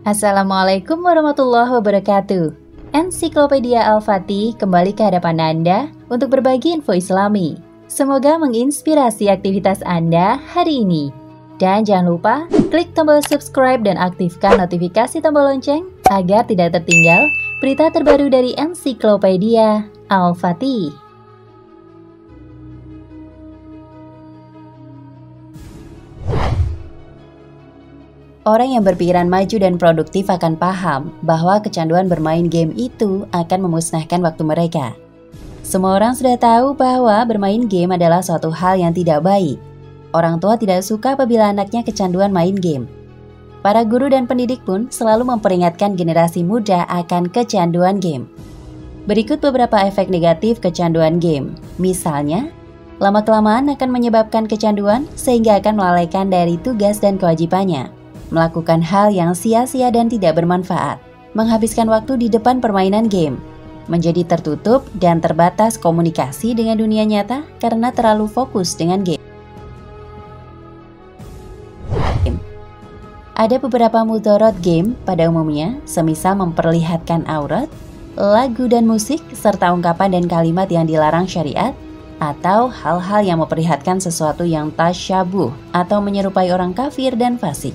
Assalamualaikum warahmatullahi wabarakatuh. Ensiklopedia Al-Fatih kembali ke hadapan Anda untuk berbagi info Islami. Semoga menginspirasi aktivitas Anda hari ini. Dan jangan lupa klik tombol subscribe dan aktifkan notifikasi tombol lonceng agar tidak tertinggal berita terbaru dari Ensiklopedia Al-Fatih. Orang yang berpikiran maju dan produktif akan paham bahwa kecanduan bermain game itu akan memusnahkan waktu mereka. Semua orang sudah tahu bahwa bermain game adalah suatu hal yang tidak baik. Orang tua tidak suka apabila anaknya kecanduan main game. Para guru dan pendidik pun selalu memperingatkan generasi muda akan kecanduan game. Berikut beberapa efek negatif kecanduan game. Misalnya, lama-kelamaan akan menyebabkan kecanduan sehingga akan melalaikan dari tugas dan kewajibannya melakukan hal yang sia-sia dan tidak bermanfaat, menghabiskan waktu di depan permainan game, menjadi tertutup dan terbatas komunikasi dengan dunia nyata karena terlalu fokus dengan game. Ada beberapa mutorot game pada umumnya, semisal memperlihatkan aurat, lagu dan musik, serta ungkapan dan kalimat yang dilarang syariat, atau hal-hal yang memperlihatkan sesuatu yang tasyabuh atau menyerupai orang kafir dan fasik.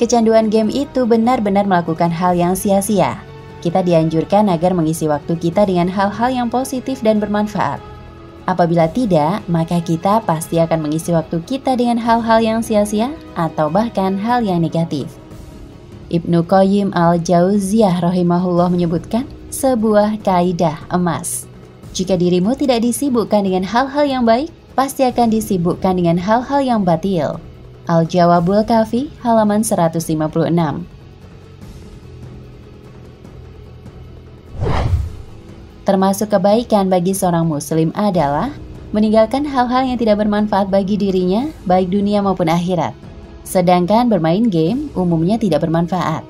Kecanduan game itu benar-benar melakukan hal yang sia-sia. Kita dianjurkan agar mengisi waktu kita dengan hal-hal yang positif dan bermanfaat. Apabila tidak, maka kita pasti akan mengisi waktu kita dengan hal-hal yang sia-sia atau bahkan hal yang negatif. Ibnu Qayyim al-Jauziyah rahimahullah menyebutkan sebuah kaidah emas. Jika dirimu tidak disibukkan dengan hal-hal yang baik, pasti akan disibukkan dengan hal-hal yang batil. Al-Jawabul Kafi halaman 156. Termasuk kebaikan bagi seorang muslim adalah meninggalkan hal-hal yang tidak bermanfaat bagi dirinya, baik dunia maupun akhirat. Sedangkan bermain game umumnya tidak bermanfaat.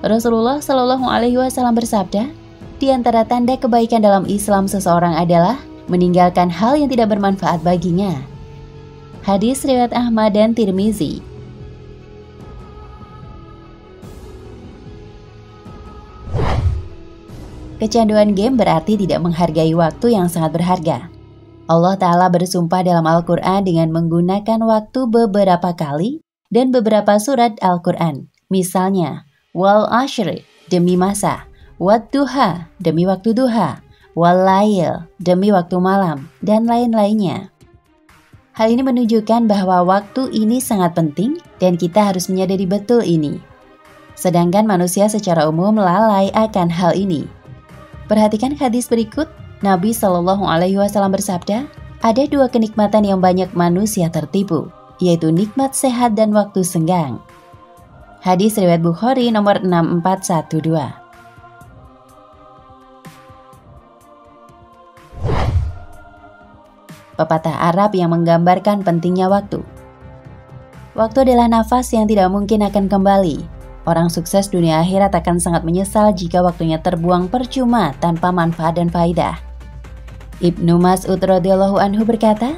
Rasulullah Shallallahu Alaihi Wasallam bersabda, di antara tanda kebaikan dalam Islam seseorang adalah meninggalkan hal yang tidak bermanfaat baginya. Hadis riwayat Ahmad dan Tirmizi. Kecanduan game berarti tidak menghargai waktu yang sangat berharga. Allah Ta'ala bersumpah dalam Al-Quran dengan menggunakan waktu beberapa kali dan beberapa surat Al-Quran. Misalnya, wal ashri demi masa, wat duha demi waktu duha, wal lail demi waktu malam, dan lain-lainnya. Hal ini menunjukkan bahwa waktu ini sangat penting dan kita harus menyadari betul ini. Sedangkan manusia secara umum lalai akan hal ini. Perhatikan hadis berikut, Nabi Shallallahu Alaihi Wasallam bersabda, ada dua kenikmatan yang banyak manusia tertipu, yaitu nikmat sehat dan waktu senggang. Hadis riwayat Bukhari nomor 6412. Pepatah Arab yang menggambarkan pentingnya waktu. Waktu adalah nafas yang tidak mungkin akan kembali. Orang sukses dunia akhirat akan sangat menyesal jika waktunya terbuang percuma tanpa manfaat dan faidah. Ibnu Mas'ud radhiyallahu anhu berkata,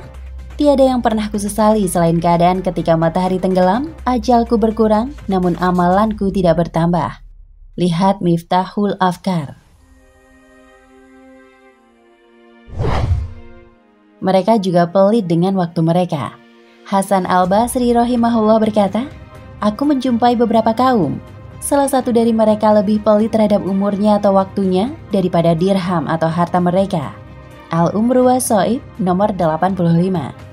Tiada yang pernah kusesali selain keadaan ketika matahari tenggelam, ajalku berkurang, namun amalanku tidak bertambah. Lihat Miftahul Afkar. Mereka juga pelit dengan waktu mereka. Hasan al-Basri rahimahullah berkata, Aku menjumpai beberapa kaum. Salah satu dari mereka lebih pelit terhadap umurnya atau waktunya daripada dirham atau harta mereka. Al-Umru wa Soib nomor 85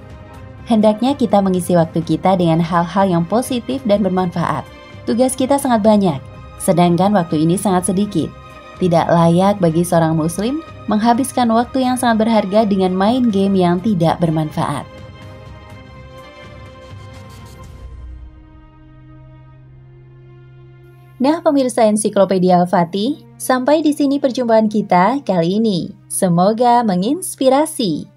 Hendaknya kita mengisi waktu kita dengan hal-hal yang positif dan bermanfaat. Tugas kita sangat banyak, sedangkan waktu ini sangat sedikit. Tidak layak bagi seorang muslim menghabiskan waktu yang sangat berharga dengan main game yang tidak bermanfaat. Nah, pemirsa ensiklopedia Al-Fatih, sampai di sini perjumpaan kita kali ini. Semoga menginspirasi.